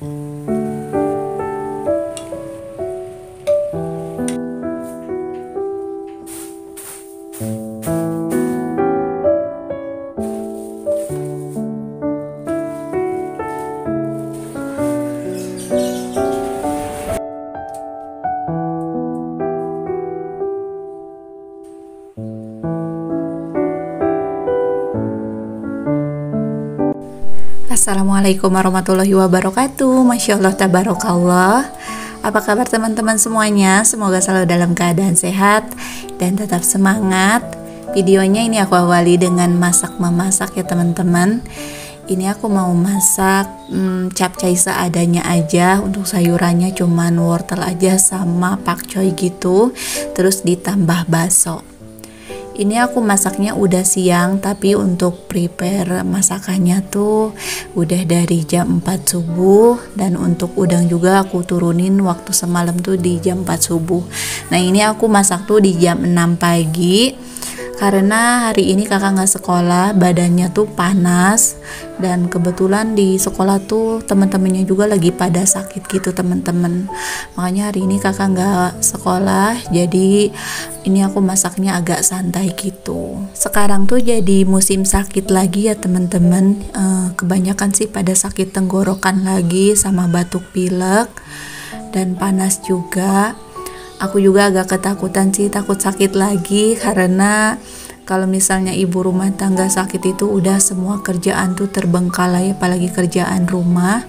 Mm. Assalamualaikum warahmatullahi wabarakatuh. Masya Allah tabarakallah. Apa kabar teman-teman semuanya? Semoga selalu dalam keadaan sehat Dan tetap semangat. Videonya ini aku awali dengan masak memasak ya teman-teman. Ini aku mau masak hmm, capcay seadanya aja. Untuk sayurannya cuman wortel aja sama pakcoy gitu. Terus ditambah baso ini aku masaknya udah siang tapi untuk prepare masakannya tuh udah dari jam 4 subuh. Dan untuk udang juga aku turunin waktu semalam tuh di jam 4 subuh. Nah ini aku masak tuh di jam 6 pagi karena hari ini kakak nggak sekolah badannya tuh panas dan kebetulan di sekolah tuh teman-temannya juga lagi pada sakit gitu teman-teman makanya hari ini kakak nggak sekolah jadi ini aku masaknya agak santai gitu. Sekarang tuh jadi musim sakit lagi ya teman-teman e, kebanyakan sih pada sakit tenggorokan lagi sama batuk pilek dan panas juga aku juga agak ketakutan sih takut sakit lagi karena kalau misalnya ibu rumah tangga sakit itu udah semua kerjaan tuh terbengkalai apalagi kerjaan rumah.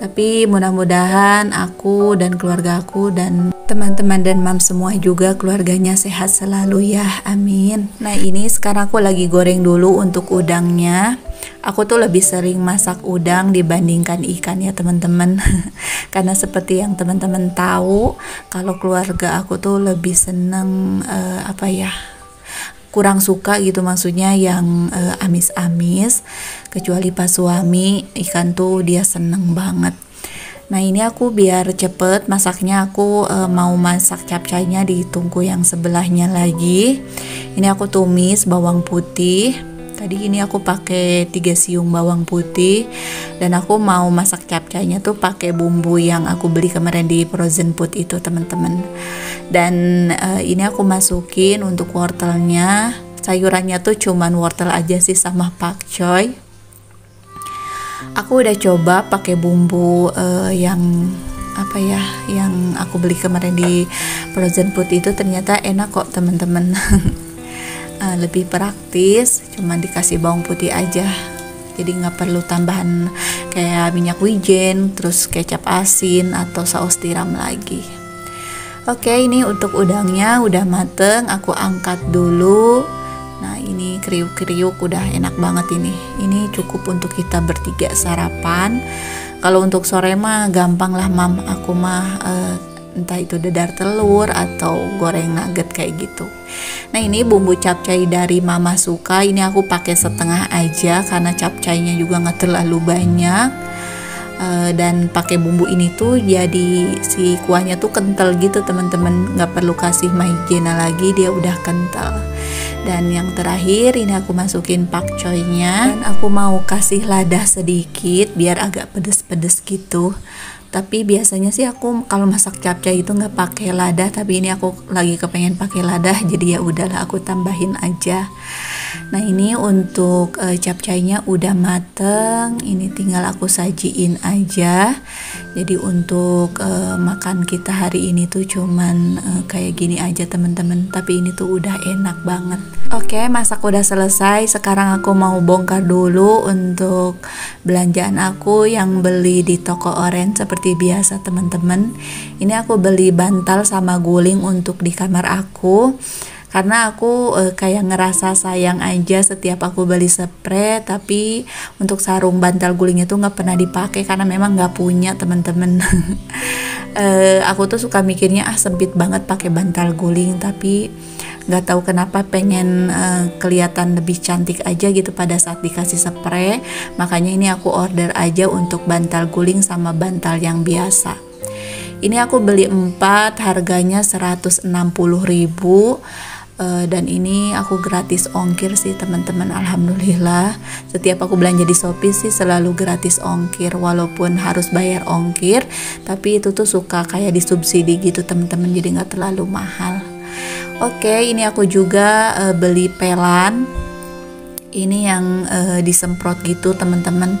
Tapi mudah-mudahan aku dan keluarga aku dan teman-teman dan mam semua juga keluarganya sehat selalu ya. Amin. Nah ini sekarang aku lagi goreng dulu untuk udangnya. Aku tuh lebih sering masak udang dibandingkan ikan ya teman-teman. Karena seperti yang teman-teman tahu kalau keluarga aku tuh lebih seneng uh, apa ya kurang suka gitu maksudnya yang uh, amis-amis. Kecuali pas suami ikan tuh dia seneng banget Nah ini aku biar cepet masaknya aku e, mau masak capcaynya di tungku yang sebelahnya lagi. Ini aku tumis bawang putih. Tadi ini aku pakai tiga siung bawang putih dan aku mau masak capcaynya tuh pakai bumbu yang aku beli kemarin di frozen food itu teman-teman. Dan e, ini aku masukin untuk wortelnya. Sayurannya tuh cuman wortel aja sih sama pakcoy aku udah coba pakai bumbu uh, yang apa ya yang aku beli kemarin di frozen food itu ternyata enak kok teman-teman. Uh, lebih praktis cuman dikasih bawang putih aja. Jadi nggak perlu tambahan kayak minyak wijen terus kecap asin atau saus tiram lagi. Oke ini untuk udangnya udah mateng aku angkat dulu Nah ini kriuk-kriuk udah enak banget ini. Ini cukup untuk kita bertiga sarapan. Kalau untuk sore mah gampang lah mam. Aku mah uh, entah itu dadar telur atau goreng nugget kayak gitu. Nah ini bumbu capcay dari mama suka. Ini aku pakai setengah aja karena capcaynya juga nggak terlalu banyak. Uh, dan pakai bumbu ini tuh jadi si kuahnya tuh kental gitu teman-teman nggak perlu kasih maizena lagi dia udah kental dan yang terakhir ini aku masukin pakcoynya dan aku mau kasih lada sedikit biar agak pedes-pedes gitu tapi biasanya sih aku kalau masak capcay itu nggak pakai lada tapi ini aku lagi kepengen pakai lada jadi ya udahlah aku tambahin aja. Nah ini untuk uh, capcaynya udah mateng ini tinggal aku sajiin aja. Jadi untuk uh, makan kita hari ini tuh cuman uh, kayak gini aja teman-teman tapi ini tuh udah enak banget. Oke masak udah selesai. Sekarang aku mau bongkar dulu untuk belanjaan aku yang beli di toko orange seperti biasa teman-teman. Ini aku beli bantal sama guling untuk di kamar aku. Karena aku e, kayak ngerasa sayang aja setiap aku beli spray tapi untuk sarung bantal gulingnya tuh nggak pernah dipakai karena memang nggak punya temen-temen e, aku tuh suka mikirnya ah sempit banget pakai bantal guling. Tapi nggak tahu kenapa pengen e, kelihatan lebih cantik aja gitu pada saat dikasih spray. Makanya ini aku order aja untuk bantal guling sama bantal yang biasa. Ini aku beli 4 harganya 160 ribu. Uh, dan ini aku gratis ongkir sih teman-teman. Alhamdulillah. Setiap aku belanja di Shopee sih selalu gratis ongkir walaupun harus bayar ongkir. Tapi itu tuh suka kayak disubsidi gitu teman-teman. Jadi nggak terlalu mahal oke ini aku juga uh, beli pelan. Ini yang uh, disemprot gitu teman-teman.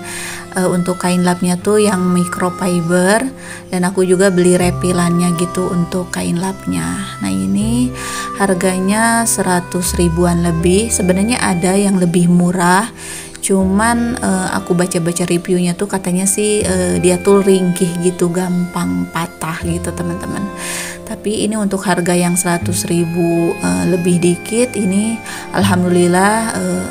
Uh, untuk kain lapnya tuh yang microfiber. Dan aku juga beli repilannya gitu untuk kain lapnya. Nah ini harganya 100 ribuan lebih. Sebenarnya ada yang lebih murah cuman uh, aku baca-baca reviewnya tuh katanya sih uh, dia tuh ringkih gitu gampang patah gitu teman-teman. Tapi ini untuk harga yang 100 ribu uh, lebih dikit ini alhamdulillah uh,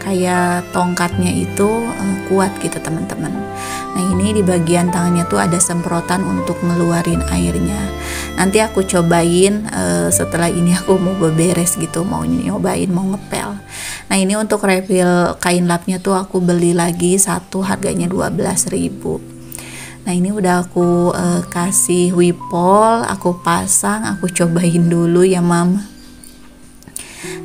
kayak tongkatnya itu uh, kuat gitu teman-teman. Nah ini di bagian tangannya tuh ada semprotan untuk ngeluarin airnya. Nanti aku cobain uh, setelah ini aku mau beberes gitu mau nyobain mau ngepel nah ini untuk refill kain lapnya tuh aku beli lagi satu harganya 12.000 Nah ini udah aku uh, kasih wipol, aku pasang, aku cobain dulu ya mam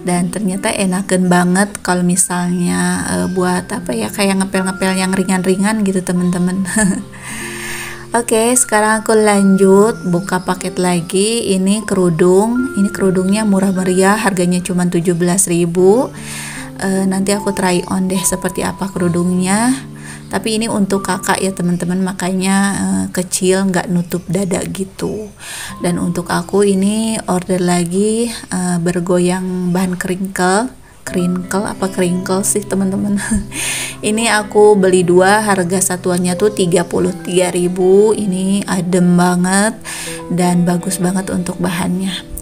dan ternyata enakan banget kalau misalnya uh, buat apa ya kayak ngepel-ngepel yang ringan-ringan gitu teman-teman Oke, okay, sekarang aku lanjut buka paket lagi. Ini kerudung. Ini kerudungnya murah meriah, harganya cuma 17.000. Uh, nanti aku try on deh seperti apa kerudungnya. Tapi ini untuk kakak ya teman-teman. Makanya uh, kecil nggak nutup dada gitu. Dan untuk aku ini order lagi uh, bergoyang bahan kringkel kringkel apa kringkel sih teman-teman? Ini aku beli dua harga satuannya tuh 33.000 ini adem banget dan bagus banget untuk bahannya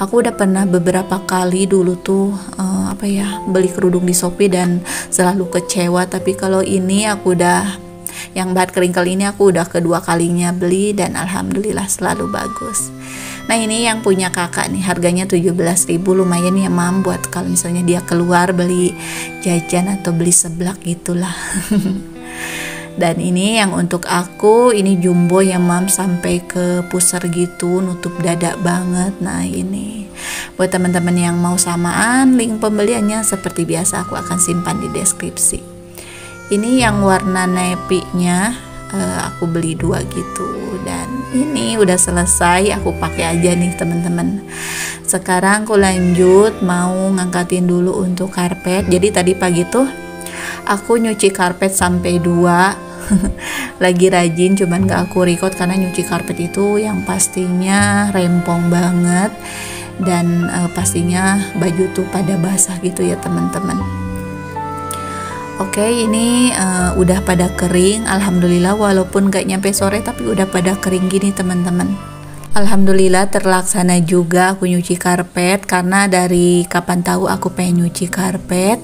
aku udah pernah beberapa kali dulu tuh uh, apa ya beli kerudung di Shopee dan selalu kecewa. Tapi kalau ini aku udah yang bahan keringkel ini aku udah kedua kalinya beli dan alhamdulillah selalu bagus. Nah ini yang punya kakak nih harganya 17.000 lumayan ya mam buat kalau misalnya dia keluar beli jajan atau beli seblak gitulah dan ini yang untuk aku ini jumbo yang mam sampai ke pusar gitu nutup dada banget. Nah ini. Buat teman-teman yang mau samaan link pembeliannya seperti biasa aku akan simpan di deskripsi. Ini yang warna nepinya uh, aku beli dua gitu. Dan ini udah selesai aku pakai aja nih teman-teman. Sekarang aku lanjut mau ngangkatin dulu untuk karpet. Jadi tadi pagi tuh aku nyuci karpet sampai dua. Lagi rajin cuman gak aku record karena nyuci karpet itu yang pastinya rempong banget. Dan uh, pastinya baju tuh pada basah gitu ya teman-teman. Oke ini uh, udah pada kering. Alhamdulillah walaupun gak nyampe sore tapi udah pada kering gini teman-teman Alhamdulillah terlaksana juga aku nyuci karpet karena dari kapan tahu aku pengen nyuci karpet.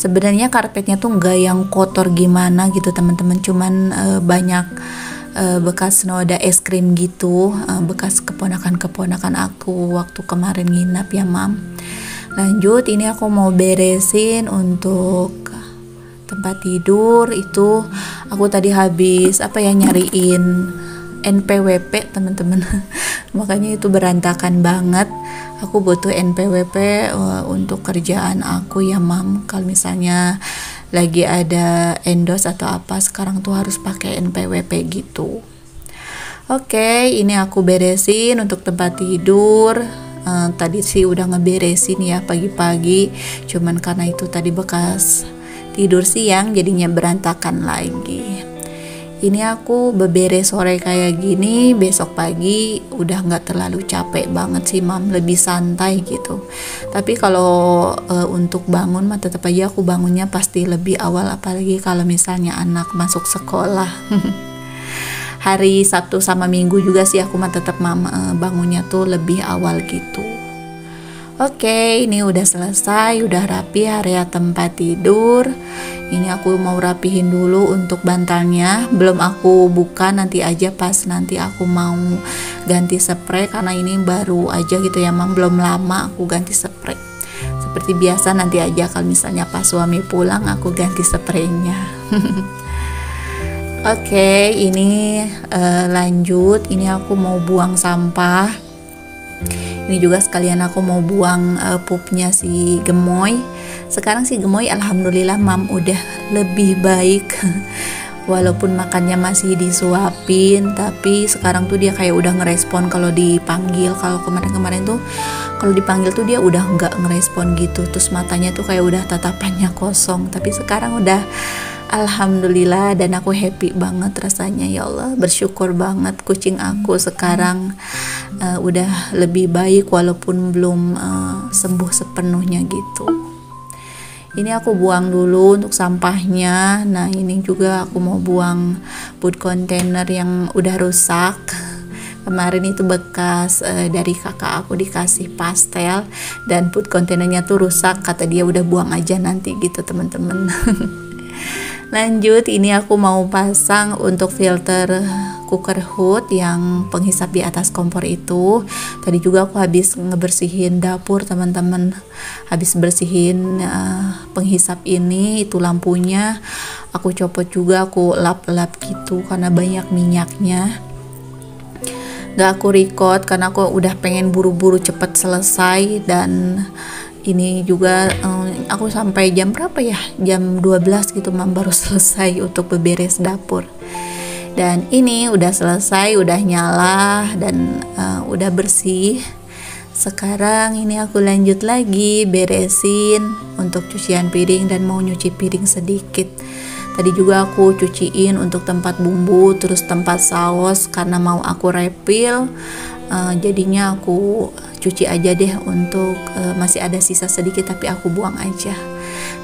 Sebenarnya karpetnya tuh nggak yang kotor gimana gitu teman-teman. Cuman uh, banyak uh, bekas noda es krim gitu uh, bekas keponakan-keponakan aku waktu kemarin nginap ya mam. Lanjut ini aku mau beresin untuk tempat tidur. Itu aku tadi habis apa ya nyariin NPWP teman-teman. Makanya itu berantakan banget. Aku butuh NPWP uh, untuk kerjaan aku ya mam. Kalau misalnya lagi ada endos atau apa sekarang tuh harus pakai NPWP gitu. Oke okay, ini aku beresin untuk tempat tidur. Uh, tadi sih udah ngeberesin ya pagi-pagi. Cuman karena itu tadi bekas tidur siang jadinya berantakan lagi ini aku beberes sore kayak gini besok pagi udah nggak terlalu capek banget sih mam. Lebih santai gitu. Tapi kalau uh, untuk bangun mah tetap aja aku bangunnya pasti lebih awal apalagi kalau misalnya anak masuk sekolah. Hari Sabtu sama Minggu juga sih aku mah tetap mama uh, bangunnya tuh lebih awal gitu Oke, ini udah selesai, udah rapi area tempat tidur. Ini aku mau rapihin dulu untuk bantalnya. Belum aku buka nanti aja pas nanti aku mau ganti spray karena ini baru aja gitu ya, Mam. Belum lama aku ganti spray. Seperti biasa nanti aja kalau misalnya pas suami pulang aku ganti spraynya. Oke, ini uh, lanjut. Ini aku mau buang sampah ini juga sekalian aku mau buang uh, pupnya si gemoy. Sekarang si gemoy alhamdulillah mam udah lebih baik. Walaupun makannya masih disuapin tapi sekarang tuh dia kayak udah ngerespon kalau dipanggil. Kalau kemarin-kemarin tuh kalau dipanggil tuh dia udah nggak ngerespon gitu. Terus matanya tuh kayak udah tatapannya kosong. Tapi sekarang udah Alhamdulillah dan aku happy banget rasanya ya Allah. Bersyukur banget kucing aku sekarang uh, udah lebih baik walaupun belum uh, sembuh sepenuhnya gitu. Ini aku buang dulu untuk sampahnya. Nah ini juga aku mau buang food container yang udah rusak. Kemarin itu bekas uh, dari kakak aku dikasih pastel dan food containernya tuh rusak. Kata dia udah buang aja nanti gitu teman-teman lanjut ini aku mau pasang untuk filter cooker hood yang penghisap di atas kompor itu. Tadi juga aku habis ngebersihin dapur teman-teman. Habis bersihin uh, penghisap ini itu lampunya. Aku copot juga aku lap-lap gitu karena banyak minyaknya. Gak aku record karena aku udah pengen buru-buru cepet selesai dan ini juga um, aku sampai jam berapa ya? Jam 12 gitu mam baru selesai untuk beberes dapur. Dan ini udah selesai udah nyala dan uh, udah bersih. Sekarang ini aku lanjut lagi beresin untuk cucian piring dan mau nyuci piring sedikit. Tadi juga aku cuciin untuk tempat bumbu terus tempat saus karena mau aku refill uh, jadinya aku cuci aja deh untuk uh, masih ada sisa sedikit tapi aku buang aja.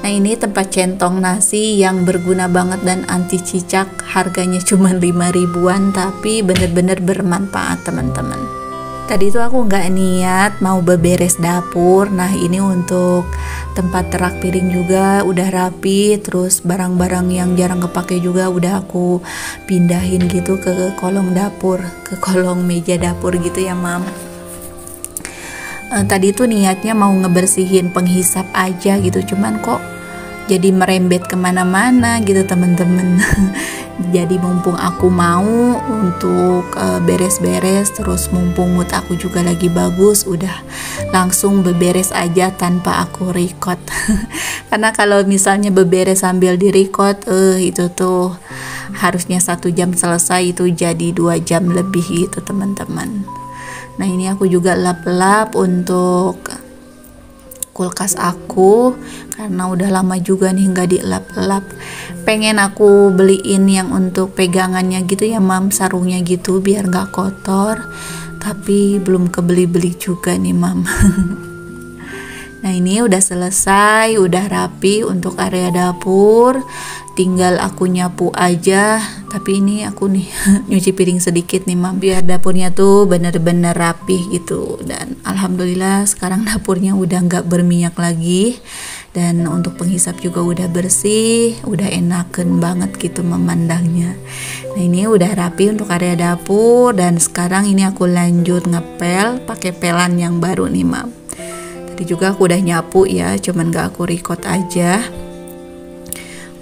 Nah ini tempat centong nasi yang berguna banget dan anti cicak. Harganya cuma 5 ribuan tapi bener-bener bermanfaat teman-teman Tadi itu aku nggak niat mau beberes dapur. Nah ini untuk tempat terak piring juga udah rapi. Terus barang-barang yang jarang kepake juga udah aku pindahin gitu ke kolong dapur Ke kolong meja dapur gitu ya mam. Uh, tadi tuh niatnya mau ngebersihin penghisap aja gitu. Cuman kok jadi merembet ke mana-mana gitu temen-temen jadi mumpung aku mau untuk beres beres-beres terus mumpung mood aku juga lagi bagus udah langsung beberes aja tanpa aku record. Karena kalau misalnya beberes sambil di record eh itu tuh harusnya satu jam selesai itu jadi dua jam lebih gitu teman-teman. Nah ini aku juga lap-lap untuk kulkas aku karena udah lama juga nih nggak dilap-lap. Pengen aku beliin yang untuk pegangannya gitu ya mam sarungnya gitu biar nggak kotor. Tapi belum kebeli-beli juga nih mam Nah ini udah selesai, udah rapi untuk area dapur. Tinggal aku nyapu aja. Tapi ini aku nih nyuci piring sedikit nih mam. Biar dapurnya tuh bener-bener rapi gitu. Dan Alhamdulillah sekarang dapurnya udah nggak berminyak lagi. Dan untuk penghisap juga udah bersih Udah enakan banget gitu memandangnya. Nah ini udah rapi untuk area dapur. Dan sekarang ini aku lanjut ngepel pakai pelan yang baru nih mam tadi juga aku udah nyapu ya cuman gak aku record aja.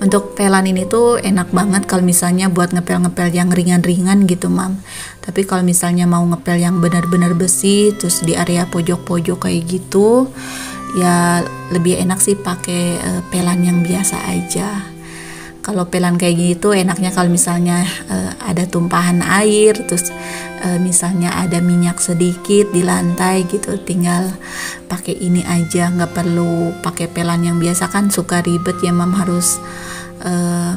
Untuk pelan ini tuh enak banget kalau misalnya buat ngepel-ngepel yang ringan-ringan gitu mam. Tapi kalau misalnya mau ngepel yang benar-benar besi terus di area pojok-pojok kayak gitu ya lebih enak sih pakai uh, pelan yang biasa aja. Kalau pelan kayak gitu enaknya kalau misalnya uh, ada tumpahan air terus uh, misalnya ada minyak sedikit di lantai gitu tinggal pakai ini aja nggak perlu pakai pelan yang biasa kan suka ribet ya mam harus uh,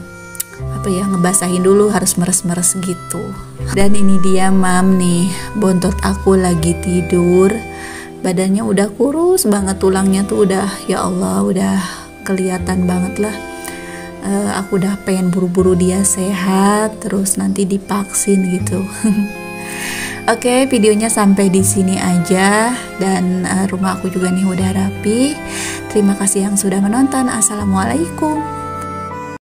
apa ya ngebasahin dulu harus meres-meres gitu. Dan ini dia mam nih bontot aku lagi tidur badannya udah kurus banget tulangnya tuh udah ya Allah udah kelihatan banget lah. Uh, aku udah pengen buru-buru dia sehat terus nanti divaksin gitu Oke, videonya sampai di sini aja dan uh, rumah aku juga nih udah rapi. Terima kasih yang sudah menonton. Assalamualaikum.